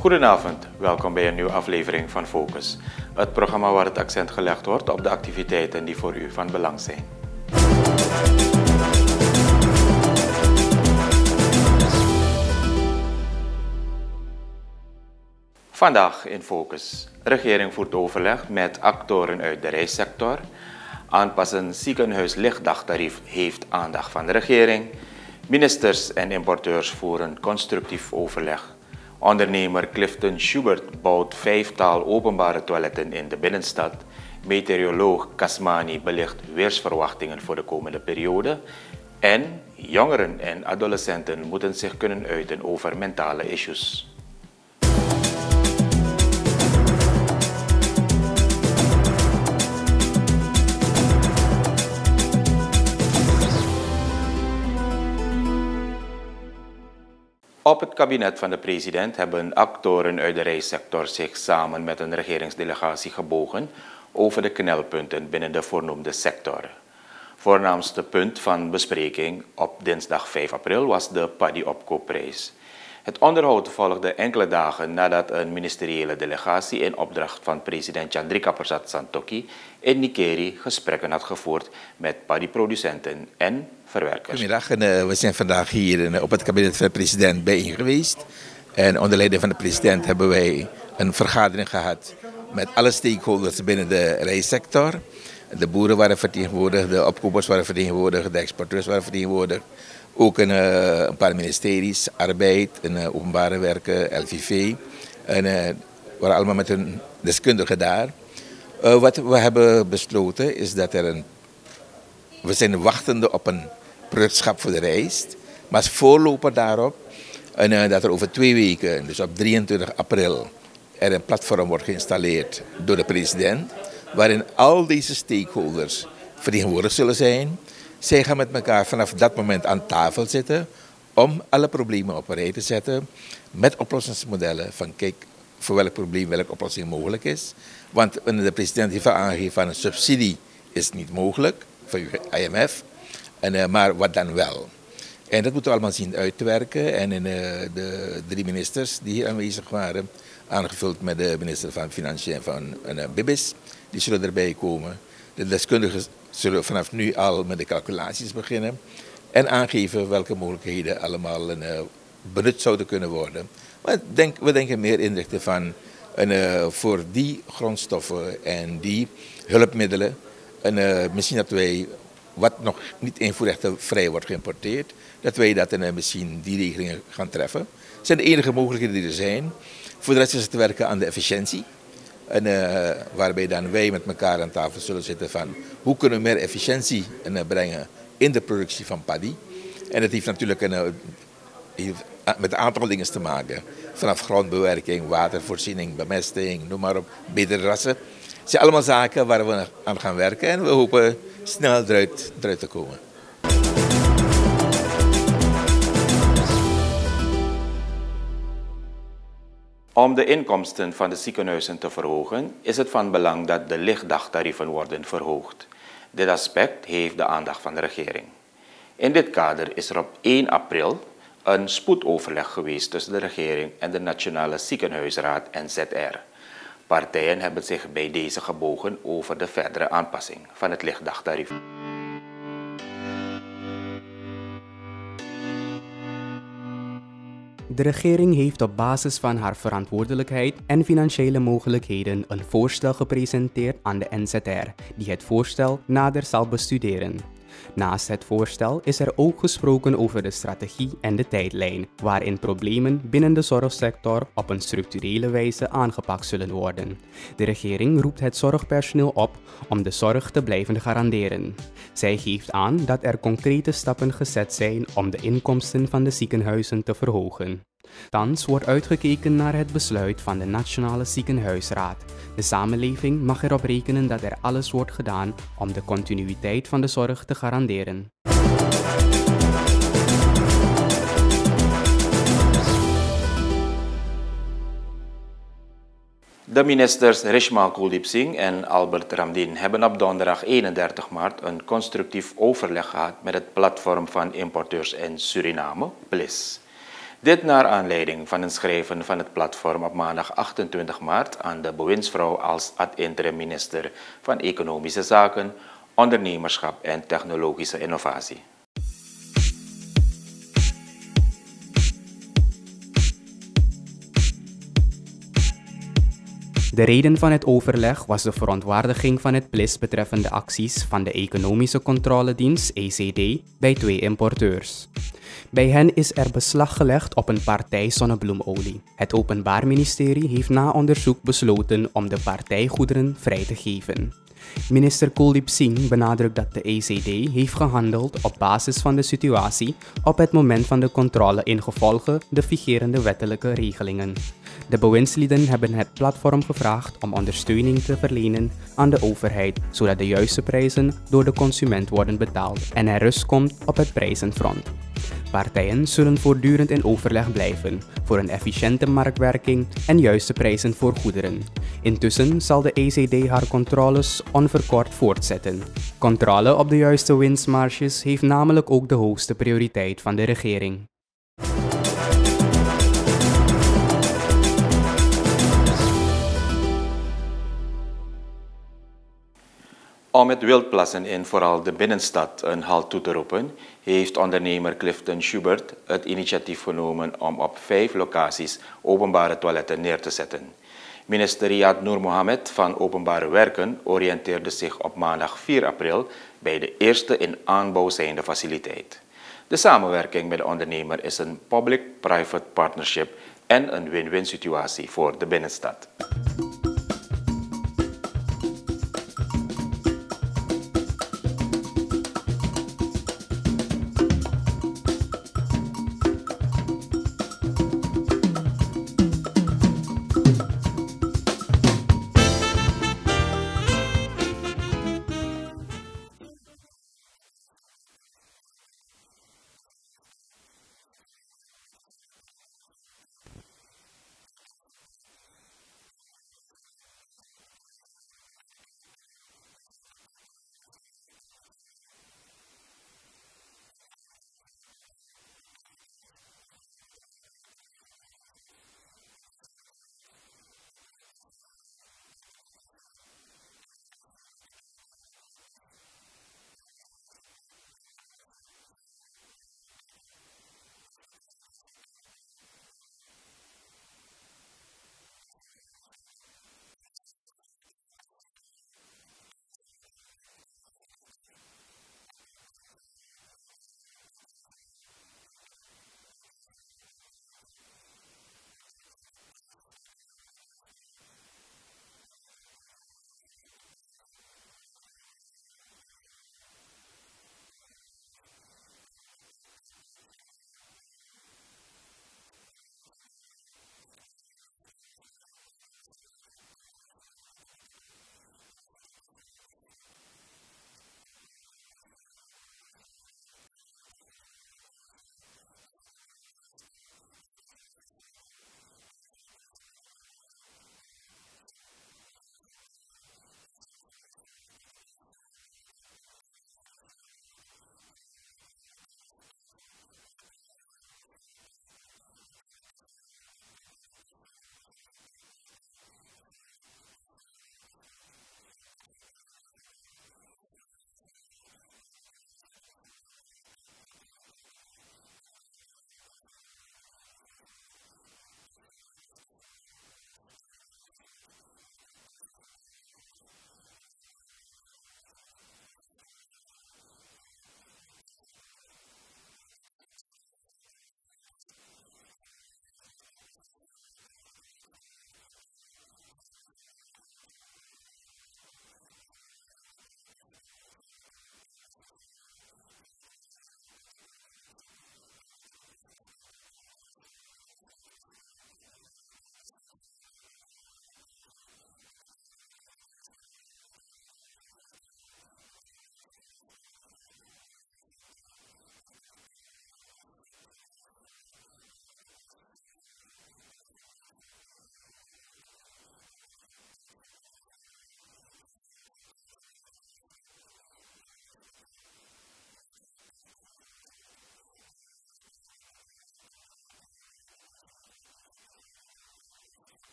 Goedenavond, welkom bij een nieuwe aflevering van Focus. Het programma waar het accent gelegd wordt op de activiteiten die voor u van belang zijn. Vandaag in Focus. Regering voert overleg met actoren uit de reissector. Aanpassen ziekenhuislichtdagtarief heeft aandacht van de regering. Ministers en importeurs voeren constructief overleg. Ondernemer Clifton Schubert bouwt vijftal openbare toiletten in de binnenstad. Meteoroloog Kasmani belicht weersverwachtingen voor de komende periode. En jongeren en adolescenten moeten zich kunnen uiten over mentale issues. Op het kabinet van de president hebben actoren uit de reissector zich samen met een regeringsdelegatie gebogen over de knelpunten binnen de voornoemde sector. Voornaamste punt van bespreking op dinsdag 5 april was de paddy-opkoopprijs. Het onderhoud volgde enkele dagen nadat een ministeriële delegatie in opdracht van president Chandrika Persat Santokhi in Nikeri gesprekken had gevoerd met paddyproducenten en verwerkers. Goedemiddag, en, uh, we zijn vandaag hier op het kabinet van de president bijeen geweest. En onder leiding van de president hebben wij een vergadering gehad met alle stakeholders binnen de reissector. De boeren waren vertegenwoordigd, de opkopers waren vertegenwoordigd, de exporteurs waren vertegenwoordigd. Ook een, uh, een paar ministeries, arbeid, en, uh, openbare werken, LVV. En uh, waren allemaal met hun deskundigen daar. wat we hebben besloten is dat er een... We zijn wachtende op een productschap voor de rijst. Maar als voorloper daarop, en, dat er over twee weken, dus op 23 april, er een platform wordt geïnstalleerd door de president. Waarin al deze stakeholders vertegenwoordigd zullen zijn. Zij gaan met elkaar vanaf dat moment aan tafel zitten om alle problemen op een rij te zetten met oplossingsmodellen van kijk voor welk probleem welke oplossing mogelijk is. Want de president heeft aangegeven van een subsidie is niet mogelijk voor IMF, en, uh, maar wat dan wel? En dat moeten we allemaal zien uit te werken. En in, uh, de drie ministers die hier aanwezig waren, aangevuld met de minister van Financiën van uh, Bibis, die zullen erbij komen. De deskundigen zullen vanaf nu al met de calculaties beginnen en aangeven welke mogelijkheden allemaal uh, benut zouden kunnen worden. Maar denk, we denken meer inrichten van uh, voor die grondstoffen en die hulpmiddelen. En, uh, misschien dat wij wat nog niet vrij wordt geïmporteerd, dat wij dat en misschien die regelingen gaan treffen. Dat zijn de enige mogelijkheden die er zijn. Voor de rest is het te werken aan de efficiëntie. En, uh, waarbij dan wij met elkaar aan tafel zullen zitten van hoe kunnen we meer efficiëntie uh, brengen in de productie van paddy. En dat heeft natuurlijk een, uh, met een aantal dingen te maken. Vanaf grondbewerking, watervoorziening, bemesting, noem maar op, betere rassen. Het zijn allemaal zaken waar we aan gaan werken en we hopen snel eruit te komen. Om de inkomsten van de ziekenhuizen te verhogen, is het van belang dat de lichtdagtarieven worden verhoogd. Dit aspect heeft de aandacht van de regering. In dit kader is er op 1 april een spoedoverleg geweest tussen de regering en de Nationale Ziekenhuisraad en ZR. Partijen hebben zich bij deze gebogen over de verdere aanpassing van het lichtdagtarief. De regering heeft op basis van haar verantwoordelijkheid en financiële mogelijkheden een voorstel gepresenteerd aan de NZR, die het voorstel nader zal bestuderen. Naast het voorstel is er ook gesproken over de strategie en de tijdlijn, waarin problemen binnen de zorgsector op een structurele wijze aangepakt zullen worden. De regering roept het zorgpersoneel op om de zorg te blijven garanderen. Zij geeft aan dat er concrete stappen gezet zijn om de inkomsten van de ziekenhuizen te verhogen. Thans wordt uitgekeken naar het besluit van de Nationale Ziekenhuisraad. De samenleving mag erop rekenen dat er alles wordt gedaan om de continuïteit van de zorg te garanderen. De ministers Rishma Kuldeep Singh en Albert Ramdin hebben op donderdag 31 maart een constructief overleg gehad met het platform van importeurs in Suriname, PLIS. Dit naar aanleiding van een schrijven van het platform op maandag 28 maart aan de bewindsvrouw als ad-interim minister van Economische Zaken, Ondernemerschap en Technologische Innovatie. De reden van het overleg was de verontwaardiging van het PLIS betreffende acties van de Economische Controledienst ECD bij twee importeurs. Bij hen is er beslag gelegd op een partij zonnebloemolie. Het Openbaar Ministerie heeft na onderzoek besloten om de partijgoederen vrij te geven. Minister Kuldeep Singh benadrukt dat de ECD heeft gehandeld op basis van de situatie op het moment van de controle ingevolge de figerende wettelijke regelingen. De bewindslieden hebben het platform gevraagd om ondersteuning te verlenen aan de overheid, zodat de juiste prijzen door de consument worden betaald en er rust komt op het prijzenfront. Partijen zullen voortdurend in overleg blijven voor een efficiënte marktwerking en juiste prijzen voor goederen. Intussen zal de ECD haar controles onverkort voortzetten. Controle op de juiste winstmarges heeft namelijk ook de hoogste prioriteit van de regering. Om het wildplassen in vooral de binnenstad een halt toe te roepen, heeft ondernemer Clifton Schubert het initiatief genomen om op vijf locaties openbare toiletten neer te zetten. Minister Riyad Noor Mohamed van Openbare Werken oriënteerde zich op maandag 4 april bij de eerste in aanbouw zijnde faciliteit. De samenwerking met de ondernemer is een public-private partnership en een win-win situatie voor de binnenstad.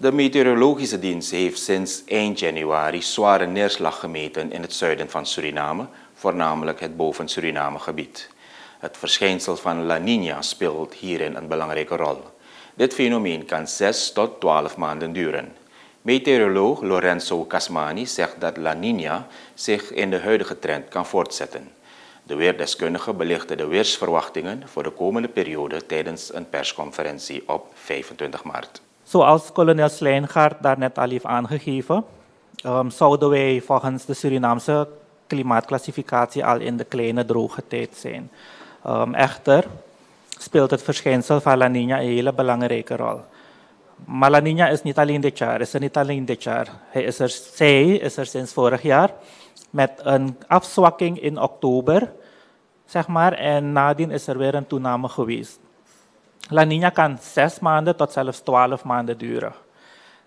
De meteorologische dienst heeft sinds eind januari zware neerslag gemeten in het zuiden van Suriname, voornamelijk het boven Suriname gebied. Het verschijnsel van La Niña speelt hierin een belangrijke rol. Dit fenomeen kan 6 tot 12 maanden duren. Meteoroloog Lorenzo Casmani zegt dat La Niña zich in de huidige trend kan voortzetten. De weerdeskundige belichtte de weersverwachtingen voor de komende periode tijdens een persconferentie op 25 maart. Zoals kolonel Slijngaard daarnet al heeft aangegeven, um, zouden wij volgens de Surinaamse klimaatclassificatie al in de kleine droge tijd zijn. Um, echter speelt het verschijnsel van La Niña een hele belangrijke rol. Maar La Niña is niet alleen dit jaar, is niet alleen dit jaar. Hij is er, zij is er sinds vorig jaar met een afzwakking in oktober, zeg maar, en nadien is er weer een toename geweest. La Niña kan zes maanden tot zelfs twaalf maanden duren.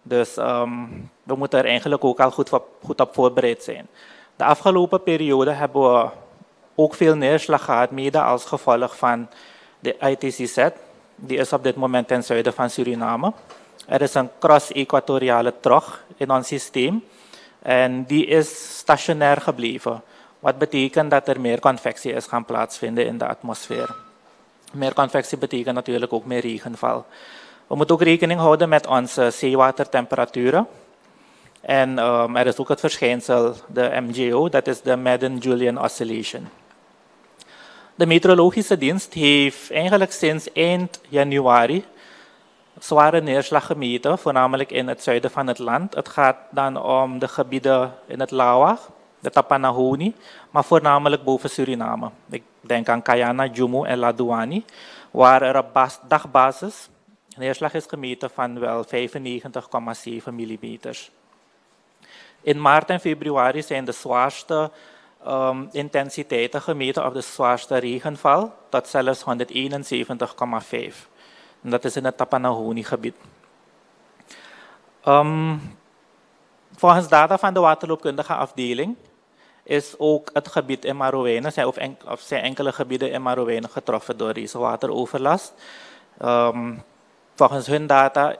Dus um, we moeten er eigenlijk ook al goed op, goed op voorbereid zijn. De afgelopen periode hebben we ook veel neerslag gehad, mede als gevolg van de ITCZ. Die is op dit moment ten zuiden van Suriname. Er is een cross-equatoriale trog in ons systeem. En die is stationair gebleven. Wat betekent dat er meer convectie is gaan plaatsvinden in de atmosfeer. Meer convectie betekent natuurlijk ook meer regenval. We moeten ook rekening houden met onze zeewatertemperaturen. En um, er is ook het verschijnsel, de MJO, dat is de Madden-Julian Oscillation. De meteorologische dienst heeft eigenlijk sinds eind januari zware neerslag gemeten, voornamelijk in het zuiden van het land. Het gaat dan om de gebieden in het Lawag, de Tapanahoni, maar voornamelijk boven Suriname. Ik denk aan Kayana, Jumu en Laduani, waar er op dagbasis neerslag is gemeten van wel 95,7 mm. In maart en februari zijn de zwaarste um, intensiteiten gemeten of de zwaarste regenval tot zelfs 171,5. Dat is in het Tapanahoni-gebied. Um, volgens data van de waterloopkundige afdeling is ook het gebied in Marowijnen, of, of zijn enkele gebieden in Marowijnen getroffen door deze wateroverlast. Um, volgens hun data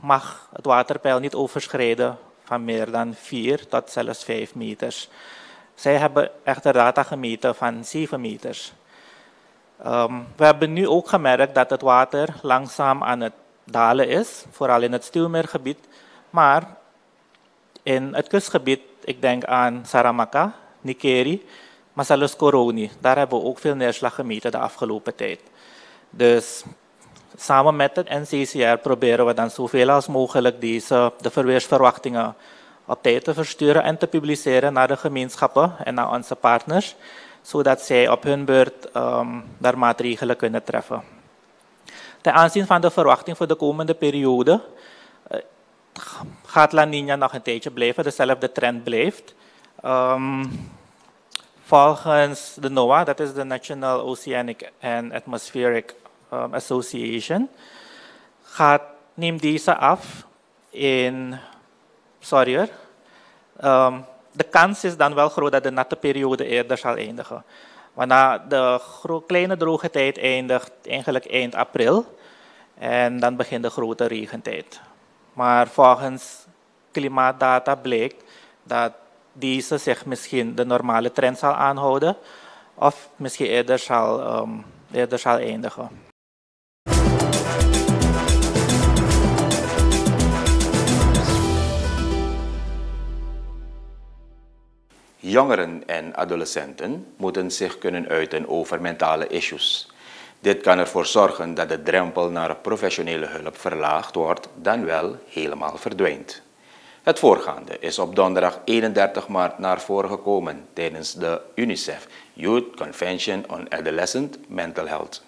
mag het waterpeil niet overschrijden van meer dan 4 tot zelfs 5 meters. Zij hebben echter data gemeten van 7 meters. Um, we hebben nu ook gemerkt dat het water langzaam aan het dalen is, vooral in het stuwmeergebied. Maar in het kustgebied, ik denk aan Saramaka, Nikeri, maar zelfs Koroni, daar hebben we ook veel neerslag gemeten de afgelopen tijd. Dus samen met het NCCR proberen we dan zoveel als mogelijk deze, de verweersverwachtingen op tijd te versturen en te publiceren naar de gemeenschappen en naar onze partners, zodat zij op hun beurt um, daar maatregelen kunnen treffen. Ten aanzien van de verwachting voor de komende periode uh, gaat La Niña nog een tijdje blijven, dezelfde trend blijft. Um, volgens de NOAA, dat is de National Oceanic and Atmospheric um, Association, gaat, neemt deze af in sorry. Um, de kans is dan wel groot dat de natte periode eerder zal eindigen. Wanneer de kleine droge tijd eindigt eigenlijk eind april. En dan begint de grote regentijd. Maar volgens klimaatdata blijkt dat deze zich misschien de normale trend zal aanhouden. Of misschien eerder zal, um, eerder zal eindigen. Jongeren en adolescenten moeten zich kunnen uiten over mentale issues. Dit kan ervoor zorgen dat de drempel naar professionele hulp verlaagd wordt, dan wel helemaal verdwijnt. Het voorgaande is op donderdag 31 maart naar voren gekomen tijdens de UNICEF Youth Convention on Adolescent Mental Health.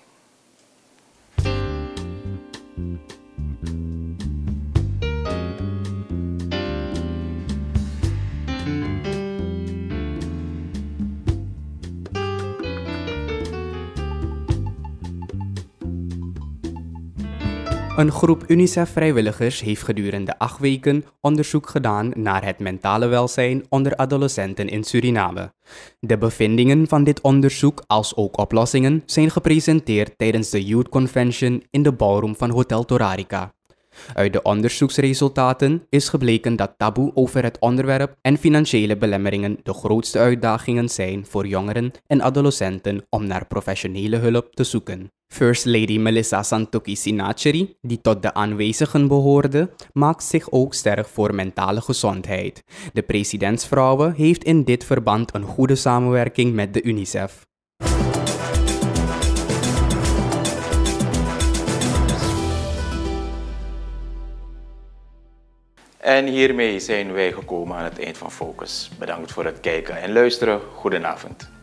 Een groep UNICEF-vrijwilligers heeft gedurende acht weken onderzoek gedaan naar het mentale welzijn onder adolescenten in Suriname. De bevindingen van dit onderzoek, als ook oplossingen, zijn gepresenteerd tijdens de Youth Convention in de ballroom van Hotel Torarica. Uit de onderzoeksresultaten is gebleken dat taboe over het onderwerp en financiële belemmeringen de grootste uitdagingen zijn voor jongeren en adolescenten om naar professionele hulp te zoeken. First Lady Melissa Santoki Sinacheri, die tot de aanwezigen behoorde, maakt zich ook sterk voor mentale gezondheid. De presidentsvrouwen heeft in dit verband een goede samenwerking met de UNICEF. En hiermee zijn wij gekomen aan het eind van Focus. Bedankt voor het kijken en luisteren. Goedenavond.